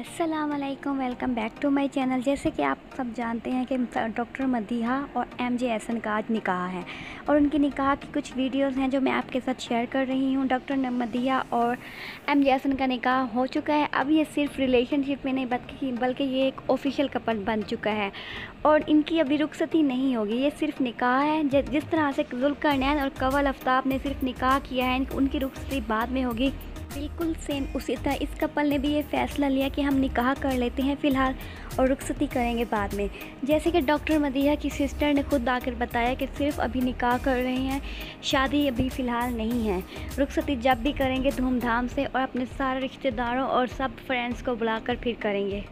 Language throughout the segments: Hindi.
असलकम welcome back to my channel जैसे कि आप सब जानते हैं कि डॉक्टर मदीहा और एम जे एसन का आज निकाह है और उनके निकाह की कुछ वीडियोस हैं जो मैं आपके साथ शेयर कर रही हूँ। डॉक्टर नमदिया और एम जैसन का निकाह हो चुका है। अब ये सिर्फ़ रिलेशनशिप में नहीं, बल्कि बल्कि ये एक ऑफिशियल कपल बन चुका है। और इनकी अभी रुखसती नहीं होगी। ये सिर्फ़ निकाह है। जिस तरह से जुल्कर और कवल आफ्ताब ने सिर्फ़ निकाह किया है उनकी रुखसती बाद में होगी। बिल्कुल सेम उसी तरह इस कपल ने भी ये फ़ैसला लिया कि हम निकाह कर लेते हैं फ़िलहाल और रुखसती करेंगे बाद में। जैसे कि डॉक्टर मदीहा की सिस्टर ने खुद आकर बताया कि सिर्फ़ अभी निकाह कर रहे हैं, शादी अभी फ़िलहाल नहीं है। रुखसती जब भी करेंगे धूमधाम से और अपने सारे रिश्तेदारों और सब फ्रेंड्स को बुलाकर फिर करेंगे।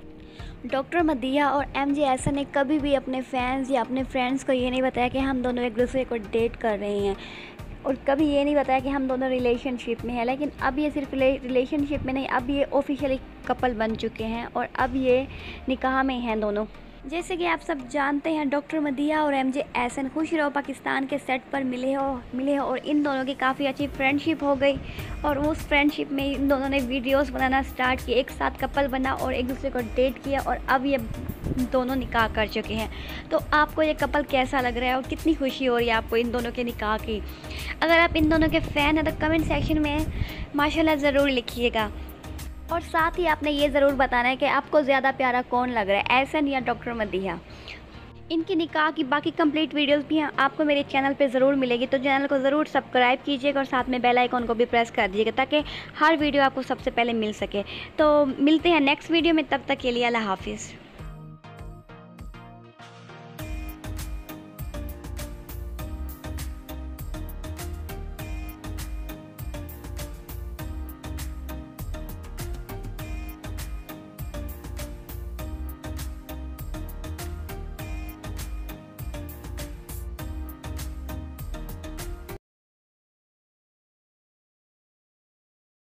डॉक्टर मदिया और एम जे ऐसा ने कभी भी अपने फैंस या अपने फ्रेंड्स को ये नहीं बताया कि हम दोनों एक दूसरे को डेट कर रहे हैं। और कभी ये नहीं बताया कि हम दोनों रिलेशनशिप में हैं, लेकिन अब ये सिर्फ़ रिलेशनशिप में नहीं, अब ये ऑफिशियली कपल बन चुके हैं और अब ये निकाह में हैं दोनों। जैसे कि आप सब जानते हैं डॉक्टर मदिया और एम जे एहसन खुश रहो, पाकिस्तान के सेट पर मिले हो मिले हो और इन दोनों की काफ़ी अच्छी फ्रेंडशिप हो गई और उस फ्रेंडशिप में इन दोनों ने वीडियोस बनाना स्टार्ट किए, एक साथ कपल बना और एक दूसरे को डेट किया और अब ये दोनों निकाह कर चुके हैं। तो आपको ये कपल कैसा लग रहा है और कितनी खुशी हो रही है आपको इन दोनों के निकाह की? अगर आप इन दोनों के फ़ैन हैं तो कमेंट सेक्शन में माशाल्लाह ज़रूर लिखिएगा। और साथ ही आपने ये ज़रूर बताना है कि आपको ज़्यादा प्यारा कौन लग रहा है? एहसन या डॉक्टर मदीहा। इनकी निकाह की बाकी कंप्लीट वीडियोस भी आपको मेरे चैनल पे ज़रूर मिलेगी। तो चैनल को ज़रूर सब्सक्राइब कीजिएगा और साथ में बेल आइकॉन को भी प्रेस कर दीजिएगा ताकि हर वीडियो आपको सबसे पहले मिल सके। तो मिलते हैं नेक्स्ट वीडियो में। तब तक के लिए अल्लाह हाफिज़।